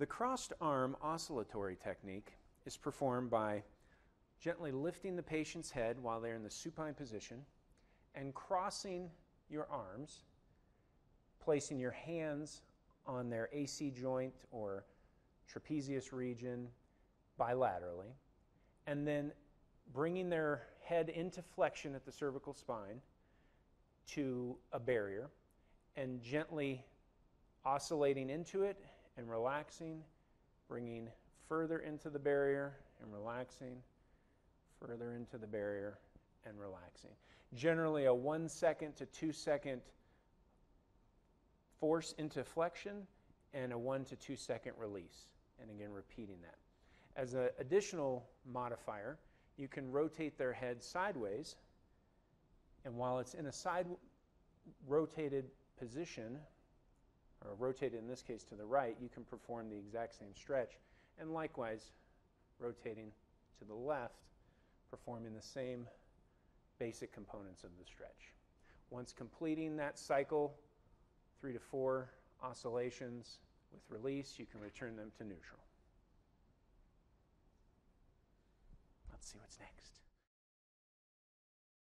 The crossed arm oscillatory technique is performed by gently lifting the patient's head while they're in the supine position and crossing your arms, placing your hands on their AC joint or trapezius region bilaterally, and then bringing their head into flexion at the cervical spine to a barrier and gently oscillating into it and relaxing, bringing further into the barrier and relaxing, further into the barrier and relaxing. Generally, a one second to two second force into flexion and a one to two second release. And again, repeating that. As an additional modifier, you can rotate their head sideways. And while it's in a side rotated position, or rotated in this case to the right, you can perform the exact same stretch. And likewise, rotating to the left, performing the same basic components of the stretch. Once completing that cycle, three to four oscillations with release, you can return them to neutral. Let's see what's next.